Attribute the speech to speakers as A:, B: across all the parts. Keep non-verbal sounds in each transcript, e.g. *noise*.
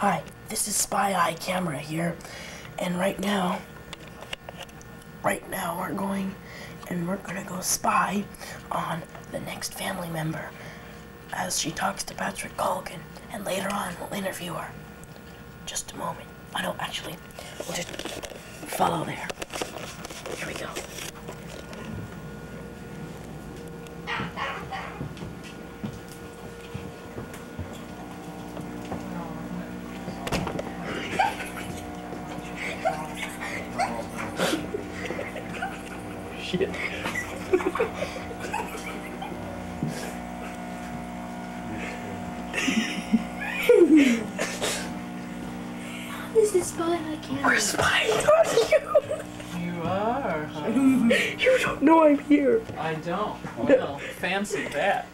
A: Hi, this is Spy Eye Camera here, and right now, right now we're going, and we're gonna go spy on the next family member as she talks to Patrick Colgan, and later on we'll interview her. Just a moment. I don't actually. We'll just follow there. Here we go. Shit.
B: This is Spy Eye Camera.
A: We're spying on you.
C: You are. huh?
A: You don't know I'm here.
C: I don't. Well, fancy that.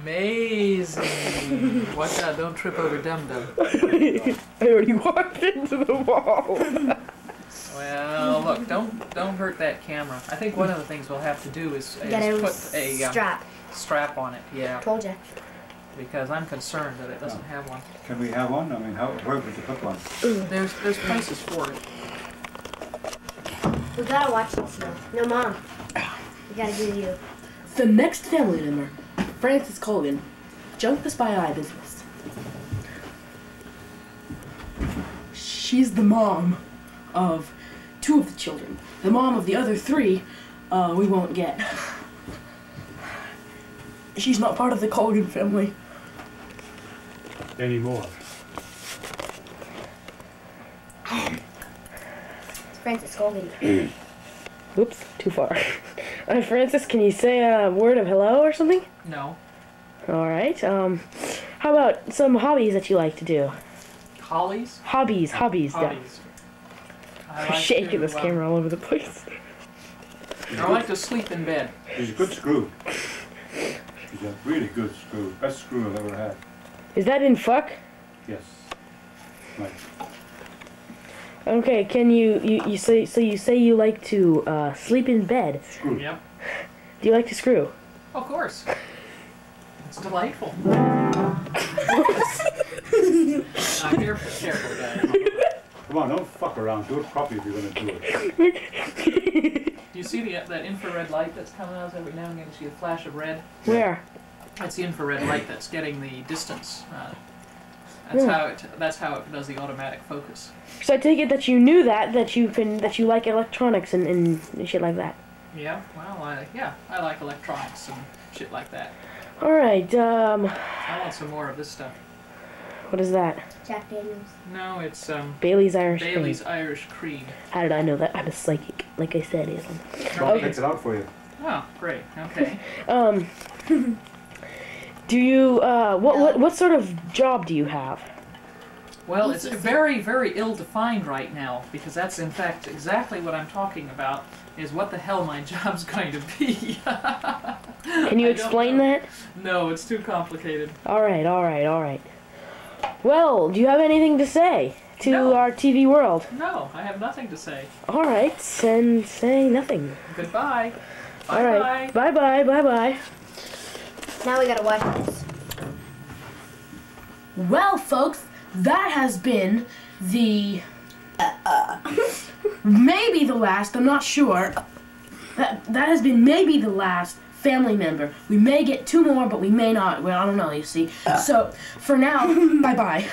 C: Amazing. Watch out, don't trip over Dum Dum.
A: I already walked into the wall. *laughs*
C: Well, look, don't don't hurt that camera. I think one of the things we'll have to do is, is
B: Get a
C: put a um,
B: strap.
C: strap on it. Yeah,
B: Told ya.
C: because I'm concerned that it doesn't have one.
D: Can we have one? I mean, how, where would you put one?
C: There's there's places for it.
B: We gotta watch this now. No, Mom. We gotta give you.
A: The next family member, Frances Colgan, junked the spy eye business. She's the mom of two of the children. The mom of the other three, uh, we won't get. She's not part of the Colgan family.
D: Anymore.
B: It's Frances Colgan. *clears throat*
A: Oops, too far. *laughs* Uh, Frances, can you say a word of hello or something?
C: No.
A: All right. Um, how about some hobbies that you like to do?
C: Hollies?
A: Hobbies, hobbies.
C: Hobbies. I
A: I'm *laughs*
C: like
A: shaking this
C: um,
A: camera all over the place.
C: I like to sleep in bed.
D: He's a good screw. He's a really good screw. Best screw I've ever had.
A: Is that in fuck?
D: Yes. Right.
A: Okay, can you you, you say so you say you like to uh, sleep in bed.
D: Screw.
C: Yep.
A: Do you like to screw?
C: Of course. It's delightful. *laughs* I'm here for careful, guys.
D: Come on, don't fuck around. Do it properly if you're gonna do it.
C: Do *laughs* you see the, that infrared light that's coming out every now and again? You see a flash of red?
A: Where?
C: That's the infrared light that's getting the distance. Uh, that's
A: Hmm.
C: how it. That's how it does the automatic focus.
A: So I take it that you knew that that you can that you like electronics and, and shit like that.
C: Yeah. Well, I, yeah, I like electronics and shit like that.
A: All right. Um,
C: I want some more of this stuff.
A: What is that?
B: Jack Daniels.
C: No, it's um,
A: Bailey's Irish
C: Bailey's
A: Cream.
C: Irish Cream.
A: How did I know that? I'm a psychic, like I said, Islam.
D: Bob
A: Okay.
D: picks it out for you.
C: Oh, great. Okay. *laughs* *laughs*
A: Um, do you uh what what what sort of job do you have?
C: Well, it's very, very ill-defined right now because that's in fact exactly what I'm talking about. Is what the hell my *laughs* job's going to be.
A: Can you
C: I
A: explain that?
C: No, it's too complicated.
A: All right, all right, all right. Well, do you have anything to say to
C: No.
A: our TV world?
C: No, I have nothing to say.
A: All right, then say nothing.
C: Goodbye. Bye
A: all right, bye bye, bye bye.
B: Now we gotta watch this.
A: Well, folks, that has been the uh, uh, *laughs* maybe the last. I'm not sure. That that has been maybe the last family member. We may get two more, but we may not. Well, I don't know. You see. Uh. So for now, *laughs* bye bye.